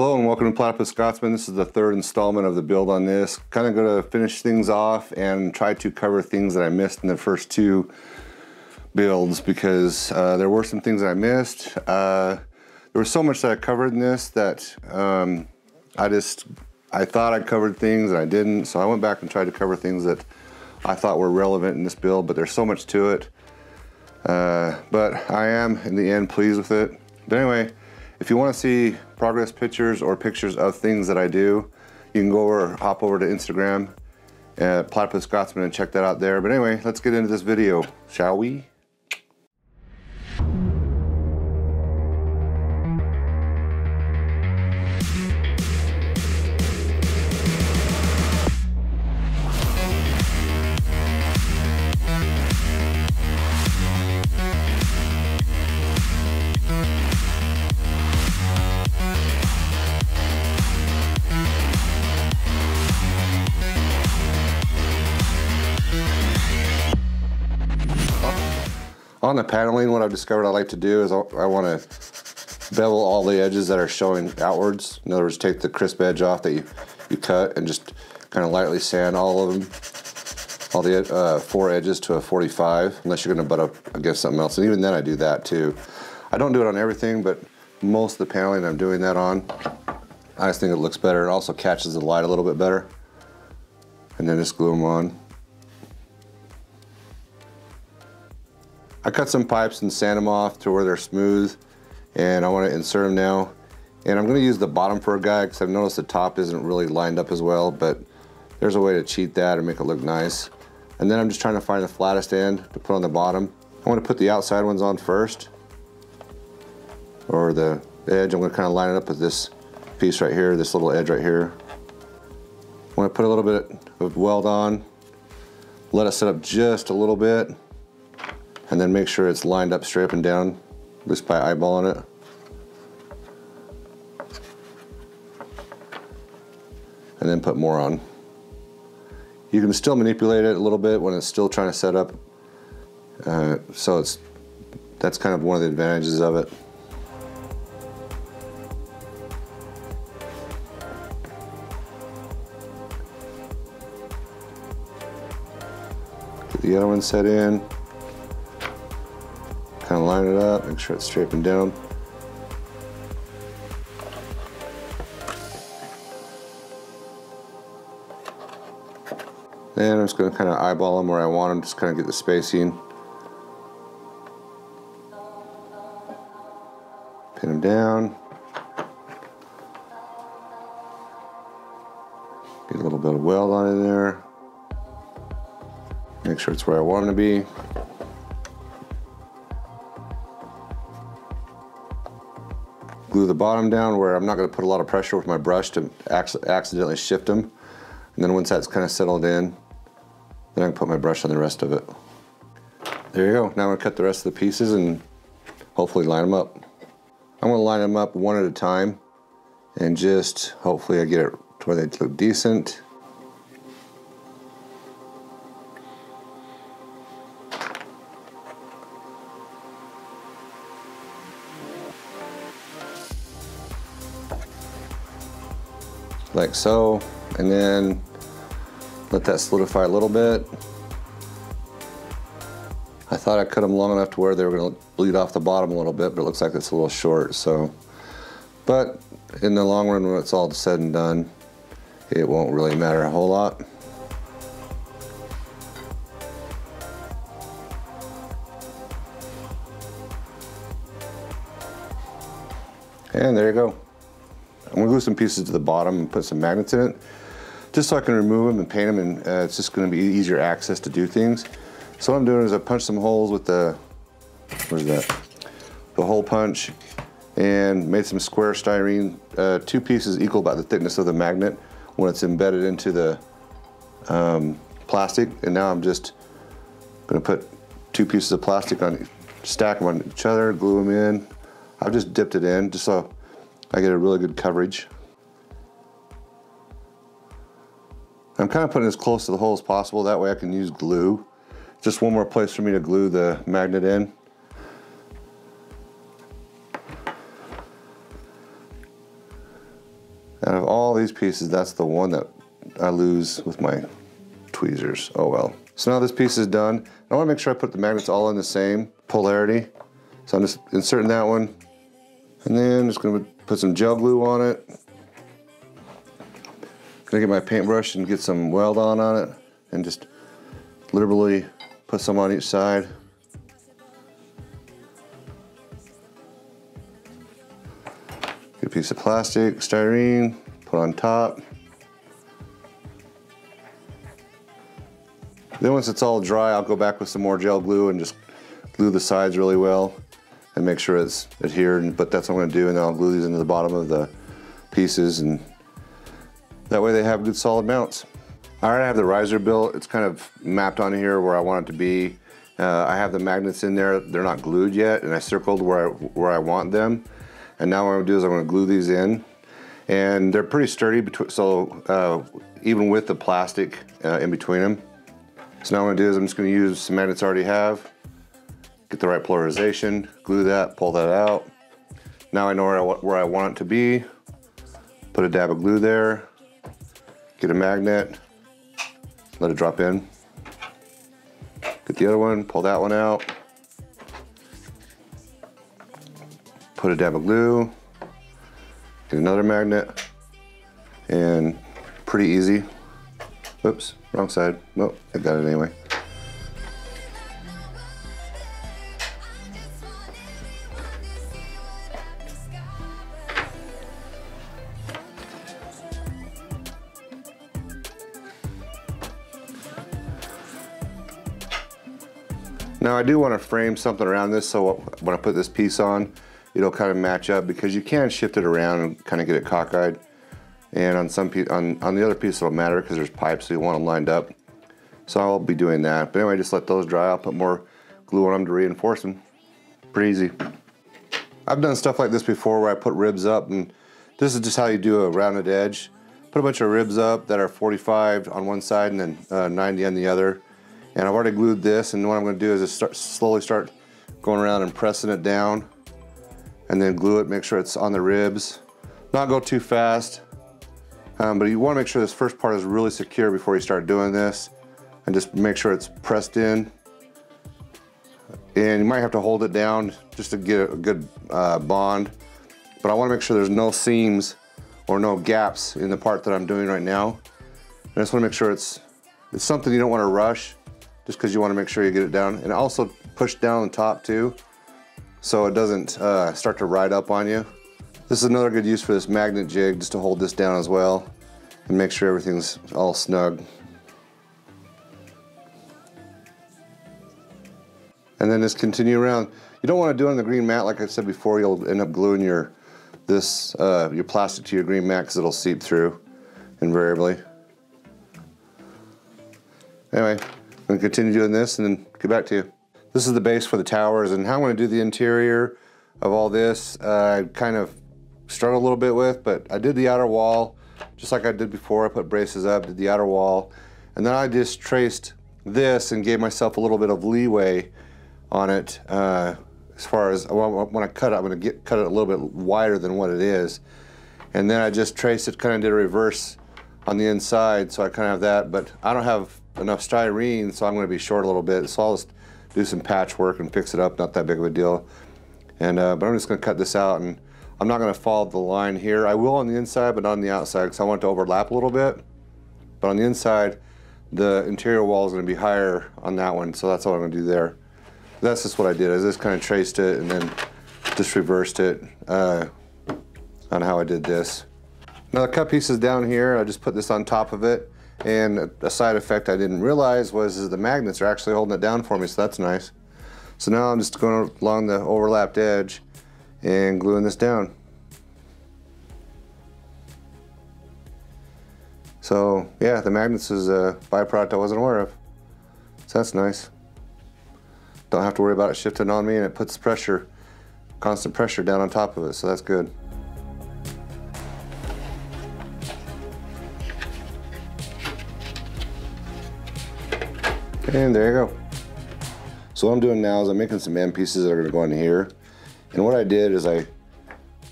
Hello and welcome to Platypus Scotsman. This is the third installment of the build on this. Kind of going to finish things off and try to cover things that I missed in the first two builds because uh, there were some things that I missed. Uh, there was so much that I covered in this that um, I just, I thought I covered things and I didn't. So I went back and tried to cover things that I thought were relevant in this build, but there's so much to it. Uh, but I am, in the end, pleased with it. But anyway, if you want to see progress pictures or pictures of things that I do, you can go over, hop over to Instagram at Platypus Scotsman and check that out there. But anyway, let's get into this video, shall we? On the paneling, what I've discovered I like to do is I want to bevel all the edges that are showing outwards. In other words, take the crisp edge off that you, you cut and just kind of lightly sand all of them, all the uh, four edges to a 45, unless you're going to butt up against something else. And even then I do that too. I don't do it on everything, but most of the paneling I'm doing that on. I just think it looks better. It also catches the light a little bit better. And then just glue them on. I cut some pipes and sand them off to where they're smooth and I want to insert them now. And I'm going to use the bottom for a guide because I've noticed the top isn't really lined up as well, but there's a way to cheat that and make it look nice. And then I'm just trying to find the flattest end to put on the bottom. I want to put the outside ones on first, or the edge. I'm going to kind of line it up with this piece right here, this little edge right here. I want to put a little bit of weld on, let it set up just a little bit, and then make sure it's lined up straight up and down just by eyeballing it. And then put more on. You can still manipulate it a little bit when it's still trying to set up. Uh, so it's that's kind of one of the advantages of it. Get the other one set in. Line it up, make sure it's straight and down. And I'm just going to kind of eyeball them where I want them, just kind of get the spacing. Pin them down. Get a little bit of weld on in there. Make sure it's where I want them to be. The bottom down where I'm not going to put a lot of pressure with my brush to accidentally shift them. And then once that's kind of settled in, then I can put my brush on the rest of it. There you go. Now I'm to cut the rest of the pieces and hopefully line them up. I'm going to line them up one at a time and just hopefully I get it to where they look decent. Like so, and then let that solidify a little bit. I thought I cut them long enough to where they were gonna bleed off the bottom a little bit, but it looks like it's a little short, so. But in the long run, when it's all said and done, it won't really matter a whole lot. And there you go. I'm gonna glue some pieces to the bottom and put some magnets in it, just so I can remove them and paint them and uh, it's just gonna be easier access to do things. So what I'm doing is I punch some holes with the, what is that? The hole punch and made some square styrene, uh, two pieces equal about the thickness of the magnet when it's embedded into the um, plastic. And now I'm just gonna put two pieces of plastic on, stack them on each other, glue them in. I've just dipped it in just so I get a really good coverage. I'm kind of putting as close to the hole as possible, that way I can use glue. Just one more place for me to glue the magnet in. Out of all these pieces, that's the one that I lose with my tweezers. Oh well. So now this piece is done. I wanna make sure I put the magnets all in the same polarity. So I'm just inserting that one. And then just gonna put some gel glue on it. Gonna get my paintbrush and get some weld on on it and just liberally put some on each side. Get a piece of plastic, styrene, put on top. Then once it's all dry, I'll go back with some more gel glue and just glue the sides really well and make sure it's adhered, but that's what I'm gonna do, and then I'll glue these into the bottom of the pieces, and that way they have good solid mounts. I already have the riser built. It's kind of mapped on here where I want it to be. Uh, I have the magnets in there. They're not glued yet, and I circled where I, where I want them. And now what I'm gonna do is I'm gonna glue these in. And they're pretty sturdy, so uh, even with the plastic uh, in between them. So now what I'm gonna do is I'm just gonna use some magnets I already have, get the right polarization, glue that, pull that out. Now I know where I, where I want it to be. Put a dab of glue there, get a magnet, let it drop in. Get the other one, pull that one out. Put a dab of glue, get another magnet, and pretty easy. Oops, wrong side. Nope, I got it anyway. I do want to frame something around this so when I put this piece on, it'll kind of match up because you can shift it around and kind of get it cockeyed. And on some on, on the other piece it'll matter because there's pipes so you want them lined up. So I'll be doing that. But anyway, just let those dry. I'll put more glue on them to reinforce them. Pretty easy. I've done stuff like this before where I put ribs up and this is just how you do a rounded edge. Put a bunch of ribs up that are 45 on one side and then uh, 90 on the other and I've already glued this and what I'm going to do is just start, slowly start going around and pressing it down and then glue it, make sure it's on the ribs. Not go too fast, um, but you want to make sure this first part is really secure before you start doing this and just make sure it's pressed in. And you might have to hold it down just to get a good uh, bond. But I want to make sure there's no seams or no gaps in the part that I'm doing right now. I just want to make sure it's, it's something you don't want to rush just because you want to make sure you get it down. And also push down the top too, so it doesn't uh, start to ride up on you. This is another good use for this magnet jig, just to hold this down as well and make sure everything's all snug. And then just continue around. You don't want to do it on the green mat, like I said before, you'll end up gluing your this uh, your plastic to your green mat because it'll seep through invariably. Anyway, I'm gonna continue doing this and then get back to you. This is the base for the towers and how I'm gonna do the interior of all this, uh, I kind of struggled a little bit with, but I did the outer wall, just like I did before. I put braces up, did the outer wall, and then I just traced this and gave myself a little bit of leeway on it uh, as far as when I cut it, I'm gonna get, cut it a little bit wider than what it is. And then I just traced it, kind of did a reverse on the inside, so I kind of have that, but I don't have enough styrene, so I'm going to be short a little bit. So I'll just do some patchwork and fix it up, not that big of a deal. And uh, But I'm just going to cut this out, and I'm not going to follow the line here. I will on the inside, but not on the outside, because I want it to overlap a little bit. But on the inside, the interior wall is going to be higher on that one, so that's what I'm going to do there. That's just what I did. I just kind of traced it and then just reversed it uh, on how I did this. Now the cut piece is down here. I just put this on top of it. And a side effect I didn't realize was the magnets are actually holding it down for me, so that's nice. So now I'm just going along the overlapped edge and gluing this down. So yeah, the magnets is a byproduct I wasn't aware of. So that's nice. Don't have to worry about it shifting on me and it puts pressure, constant pressure down on top of it, so that's good. And there you go. So what I'm doing now is I'm making some end pieces that are gonna go in here. And what I did is I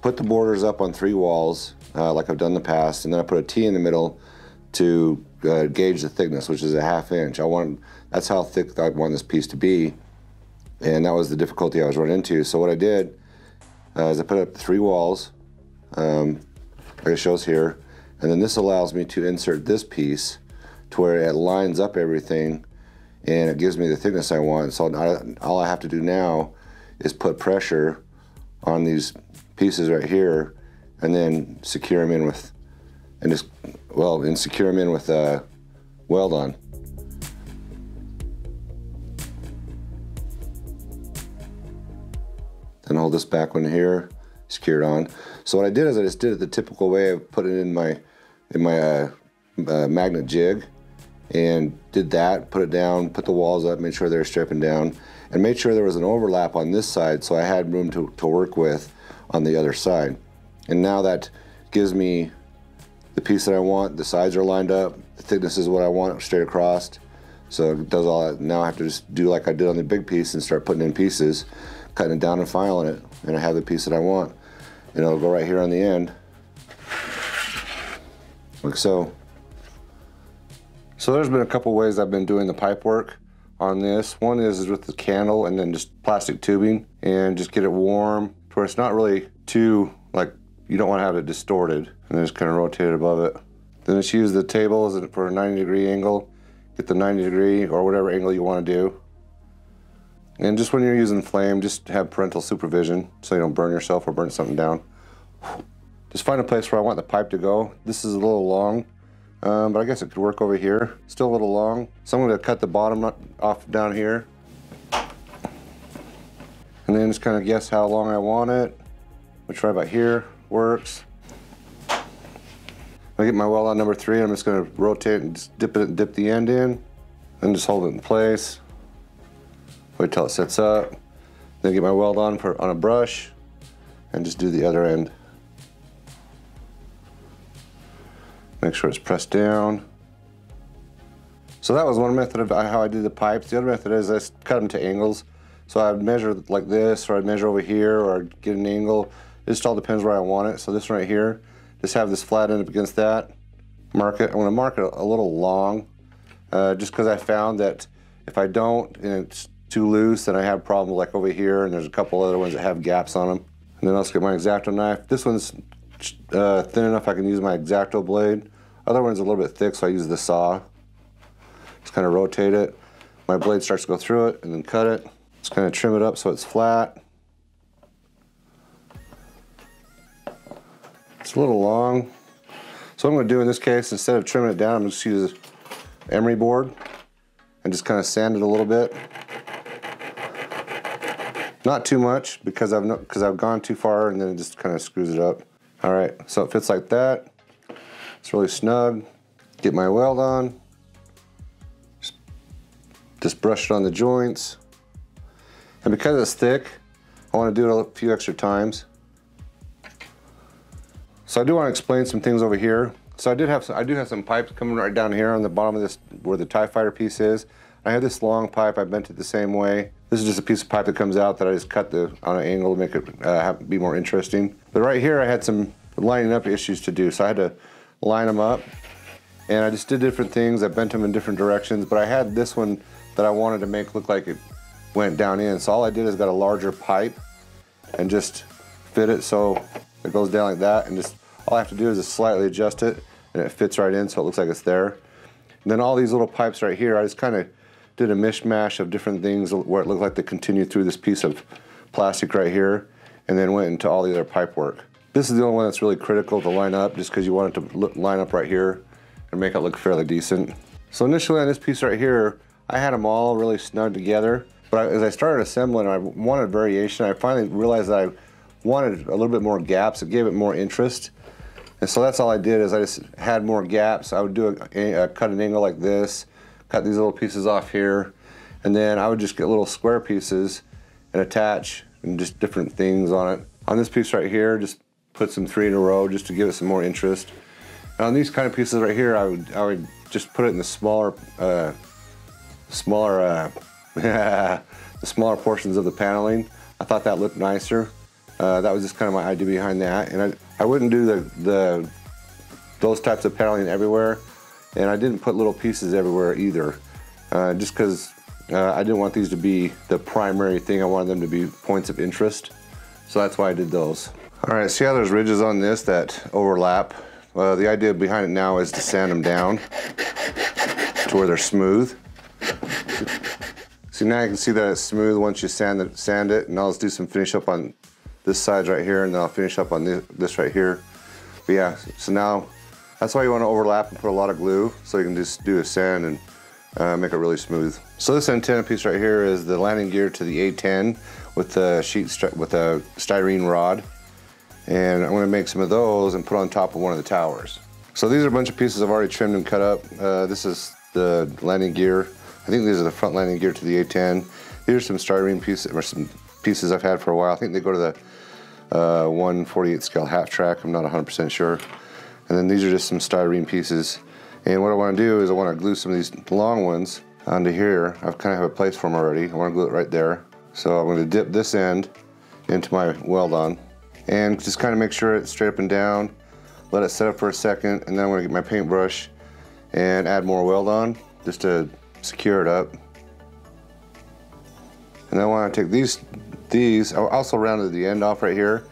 put the borders up on three walls uh, like I've done in the past, and then I put a T in the middle to uh, gauge the thickness, which is a half inch. I want that's how thick I want this piece to be, and that was the difficulty I was running into. So what I did uh, is I put up three walls, um, like it shows here, and then this allows me to insert this piece to where it lines up everything, and it gives me the thickness I want. So I, all I have to do now is put pressure on these pieces right here, and then secure them in with, and just well, and secure them in with a weld on. Then hold this back one here, secure it on. So what I did is I just did it the typical way. I put it in my in my uh, uh, magnet jig and did that, put it down, put the walls up, made sure they were stripping down, and made sure there was an overlap on this side so I had room to, to work with on the other side. And now that gives me the piece that I want, the sides are lined up, the thickness is what I want straight across. So it does all that. Now I have to just do like I did on the big piece and start putting in pieces, cutting it down and filing it, and I have the piece that I want. And it'll go right here on the end, like so. So there's been a couple ways I've been doing the pipe work on this. One is with the candle and then just plastic tubing and just get it warm to where it's not really too, like, you don't want to have it distorted and then just kind of rotate it above it. Then just use the table for a 90 degree angle. Get the 90 degree or whatever angle you want to do. And just when you're using flame, just have parental supervision so you don't burn yourself or burn something down. Just find a place where I want the pipe to go. This is a little long, um, but I guess it could work over here. Still a little long. So I'm gonna cut the bottom off down here. And then just kind of guess how long I want it. Which right about here works. I get my weld on number three, I'm just gonna rotate and just dip it, dip the end in, and just hold it in place. Wait till it sets up. Then get my weld on for, on a brush, and just do the other end. Make sure it's pressed down. So that was one method of how I do the pipes. The other method is I cut them to angles. So I measure like this, or I measure over here, or I'd get an angle. It just all depends where I want it. So this right here, just have this flat end up against that. Mark it. Going to mark it a little long, uh, just because I found that if I don't and it's too loose, then I have problems like over here, and there's a couple other ones that have gaps on them. And then I'll get my X-Acto knife. This one's uh, thin enough I can use my X-Acto blade. Other one's a little bit thick, so I use the saw. Just kind of rotate it. My blade starts to go through it and then cut it. Just kind of trim it up so it's flat. It's a little long. So what I'm going to do in this case, instead of trimming it down, I'm just use emery board and just kind of sand it a little bit. Not too much because I've because I've gone too far and then it just kind of screws it up. All right, so it fits like that. It's really snug. Get my weld on. Just, brush it on the joints. And because it's thick, I want to do it a few extra times. So I do want to explain some things over here. So I did have some, I do have some pipes coming right down here on the bottom of this where the TIE fighter piece is. I have this long pipe, I bent it the same way. This is just a piece of pipe that comes out that I just cut the on an angle to make it uh, be more interesting. But right here I had some lining up issues to do. So I had to line them up. And I just did different things. I bent them in different directions, but I had this one that I wanted to make look like it went down in. So all I did is got a larger pipe and just fit it so it goes down like that. And just all I have to do is just slightly adjust it and it fits right in so it looks like it's there. And then all these little pipes right here, I just kind of did a mishmash of different things where it looked like they continued through this piece of plastic right here and then went into all the other pipe work. This is the only one that's really critical to line up just because you want it to look, line up right here and make it look fairly decent. So initially on this piece right here, I had them all really snug together. But as I started assembling, I wanted variation. I finally realized that I wanted a little bit more gaps. It gave it more interest. And so that's all I did is I just had more gaps. I would do a, a cut an angle like this, cut these little pieces off here, and then I would just get little square pieces and attach and just different things on it. On this piece right here, just put some three in a row just to give it some more interest. And on these kind of pieces right here, I would I would just put it in the smaller uh, smaller uh, the smaller portions of the paneling. I thought that looked nicer. Uh, that was just kind of my idea behind that. And I, I wouldn't do the, the those types of paneling everywhere. And I didn't put little pieces everywhere either, uh, just because uh, I didn't want these to be the primary thing. I wanted them to be points of interest. So that's why I did those. All right, see how there's ridges on this that overlap? Well, the idea behind it now is to sand them down to where they're smooth. See now you can see that it's smooth once you sand it, sand it and I'll just do some finish up on this side right here and then I'll finish up on this, this right here. But yeah, so now that's why you want to overlap and put a lot of glue so you can just do a sand and uh, make it really smooth. So this antenna piece right here is the landing gear to the A10 with the sheet with a styrene rod. And I'm to make some of those and put on top of one of the towers. So these are a bunch of pieces I've already trimmed and cut up. Uh, this is the landing gear. I think these are the front landing gear to the A10. These are some styrene pieces, or some pieces I've had for a while. I think they go to the uh, 148 scale half track. I'm not 100% sure. And then these are just some styrene pieces. And what I want to do is I want to glue some of these long ones onto here. I've kind of have a place for them already. I want to glue it right there. So I'm going to dip this end into my weld on and just kind of make sure it's straight up and down. Let it set up for a second and then I'm going to get my paintbrush and add more weld on just to secure it up. And then I want to take these, these, I'll also rounded the end off right here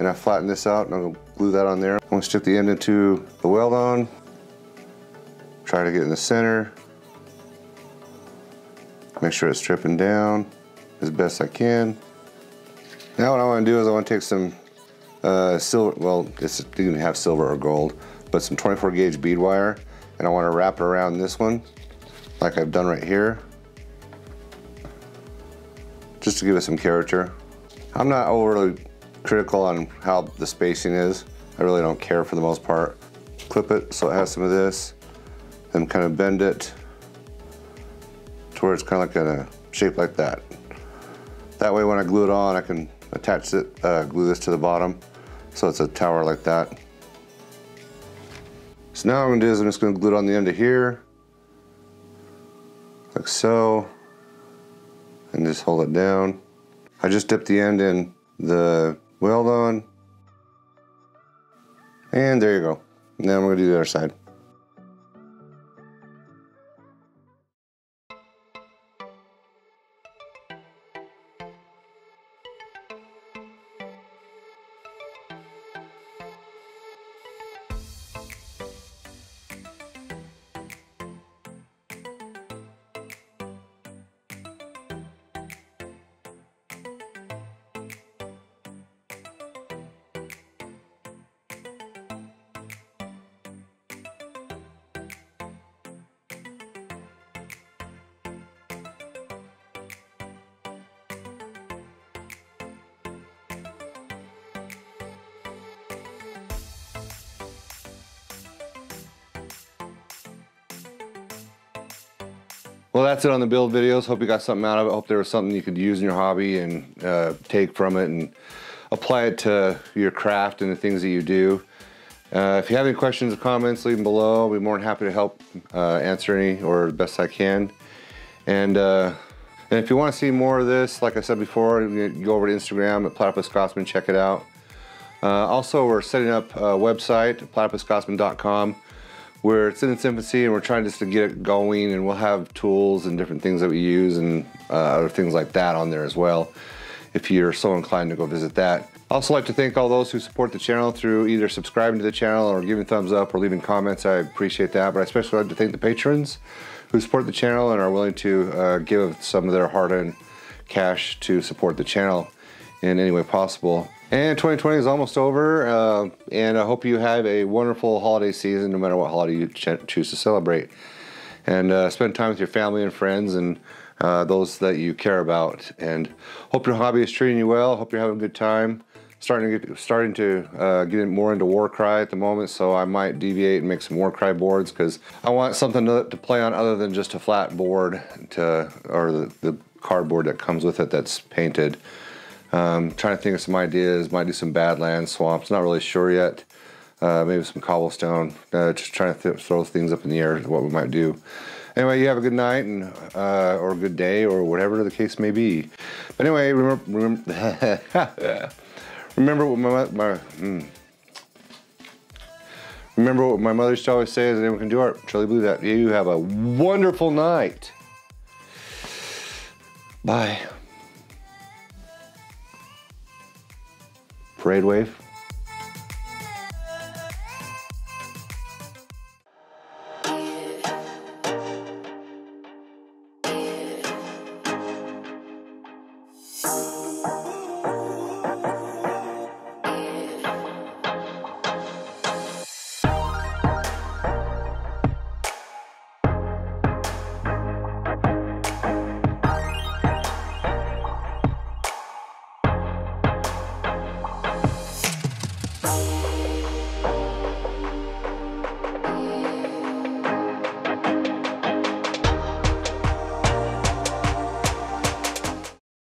and I flatten this out and I'll glue that on there. I'm gonna stick the end into the weld on, try to get in the center, make sure it's stripping down as best I can. Now what I wanna do is I wanna take some uh, silver, well, it's, can have silver or gold, but some 24 gauge bead wire, and I wanna wrap it around this one, like I've done right here, just to give it some character. I'm not overly critical on how the spacing is. I really don't care for the most part. Clip it so it has some of this, then kind of bend it to where it's kind of like in a shape like that. That way when I glue it on, I can attach it, uh, glue this to the bottom so it's a tower like that. So now what I'm gonna do is I'm just gonna glue it on the end of here, like so, and just hold it down. I just dipped the end in the weld on. And there you go. Now I'm gonna do the other side. Well, that's it on the build videos. Hope you got something out of it. Hope there was something you could use in your hobby and uh, take from it and apply it to your craft and the things that you do. Uh, if you have any questions or comments, leave them below. I'll be more than happy to help uh, answer any or the best I can. And, uh, and if you want to see more of this, like I said before, go over to Instagram at Platypus Scotsman, check it out. Uh, also, we're setting up a website, platypusscotsman.com where it's in its infancy and we're trying just to get it going and we'll have tools and different things that we use and uh, other things like that on there as well if you're so inclined to go visit that. I also like to thank all those who support the channel through either subscribing to the channel or giving thumbs up or leaving comments. I appreciate that, but I especially like to thank the patrons who support the channel and are willing to uh, give some of their hard-earned cash to support the channel in any way possible. And 2020 is almost over, uh, and I hope you have a wonderful holiday season, no matter what holiday you ch choose to celebrate. And uh, spend time with your family and friends and uh, those that you care about. And hope your hobby is treating you well. Hope you're having a good time. Starting to get starting to uh, get more into Warcry at the moment, so I might deviate and make some Warcry boards because I want something to, to, play on other than just a flat board to or the, the cardboard that comes with it that's painted. Um, trying to think of some ideas. Might do some Badlands, swamps. Not really sure yet. Uh, maybe some cobblestone. Uh, just trying to th throw things up in the air. What we might do. Anyway, you have a good night and uh, or a good day or whatever the case may be. But anyway, remember remember, remember what my, my mm, Remember what my mother used to always say is anyone can do art. Truly believe that. You have a wonderful night. Bye. Parade wave.